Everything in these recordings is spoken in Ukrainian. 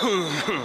Ahem.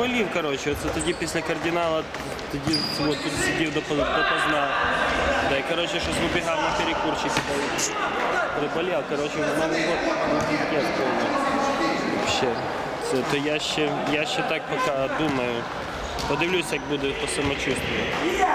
Заболів, коротше. Оце тоді після кардинала тоді от, сидів допо- допоздна. Да, і коротше щось вибігав на перекурчик. Приболів, коротше, в Новий год піздець повний. Вообще. То я ще, я ще так поки думаю. Подивлюсь, як буде по самочувствию. Мгм.